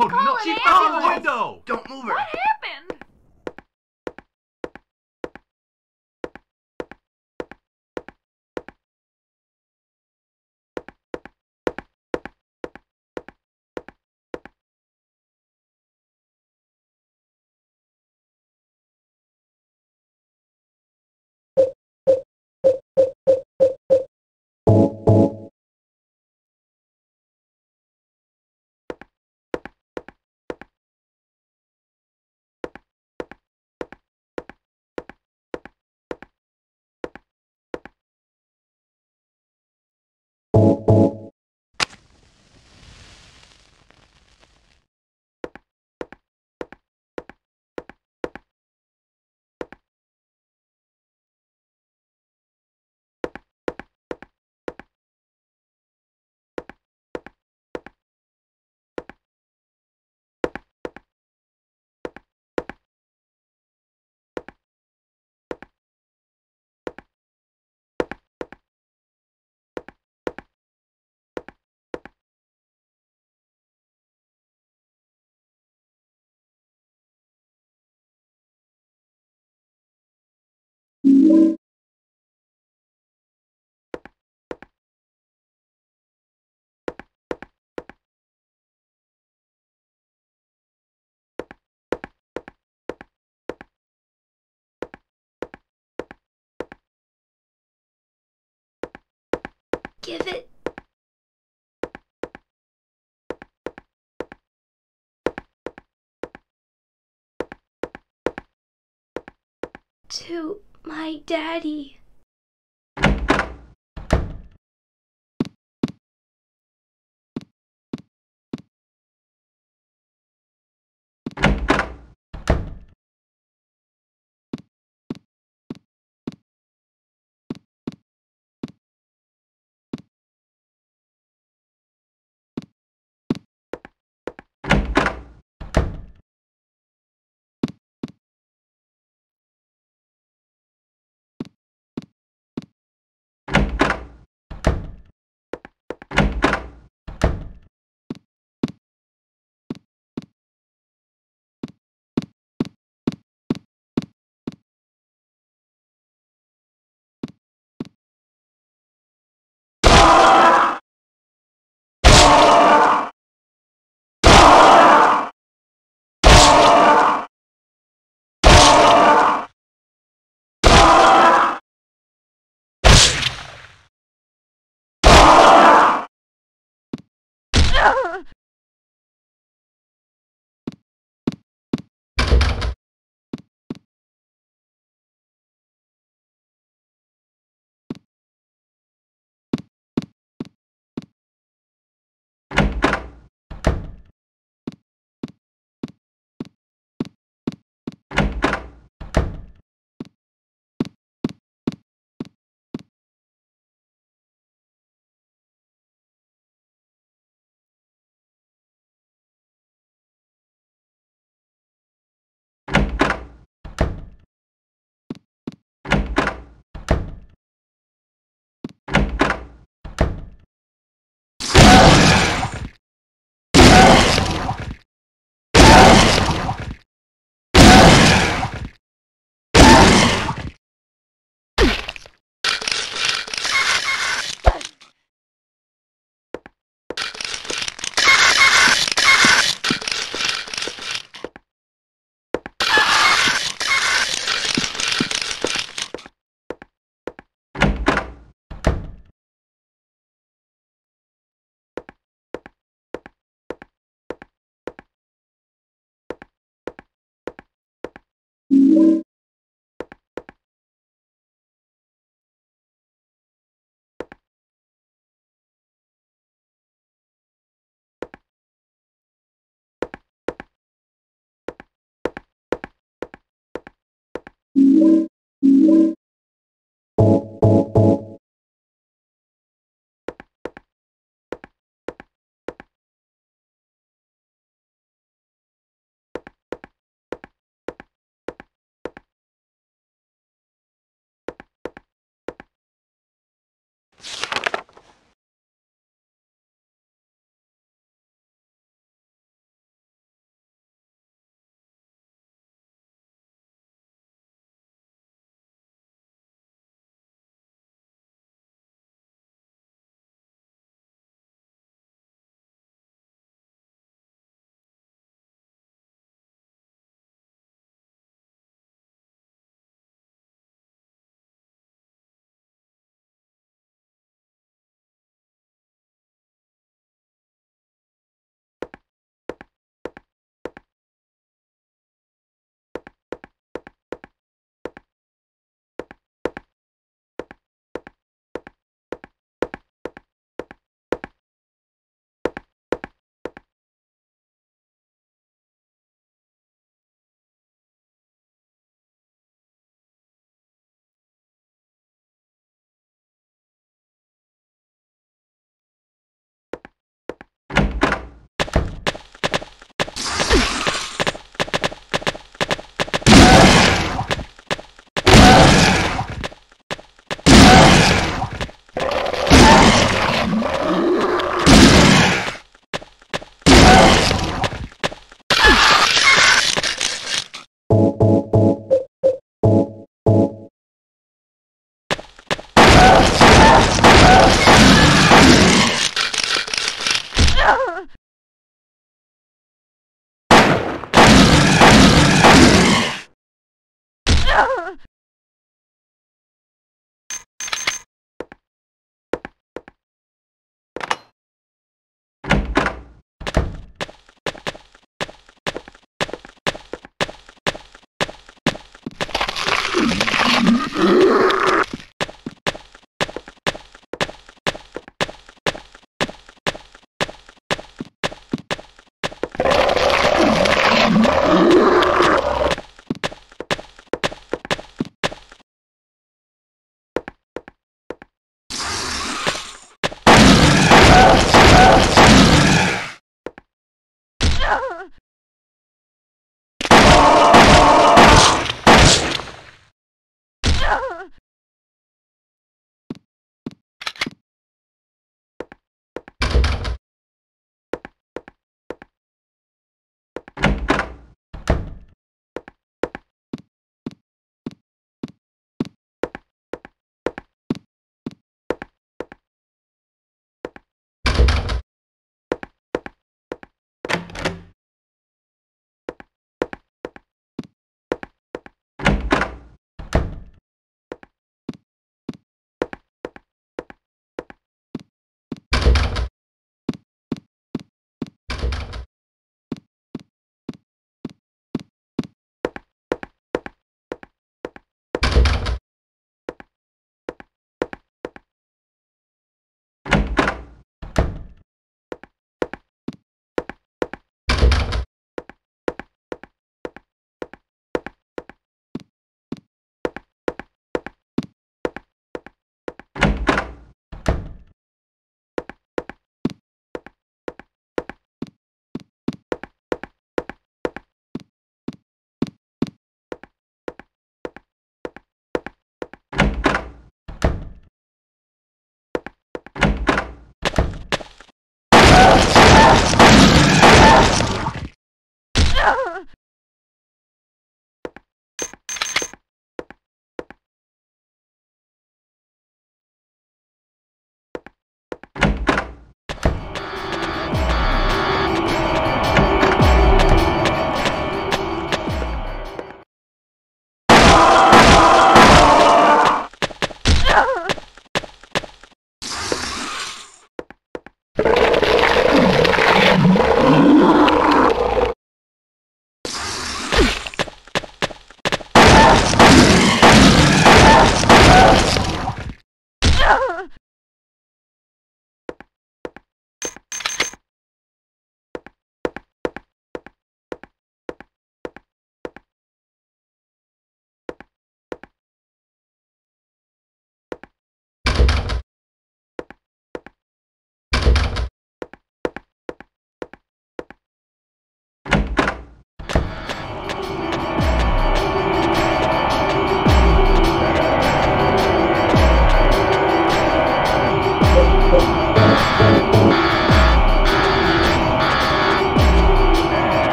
Oh, Call no. an She fell in the window. Don't move her. Give it. To my daddy.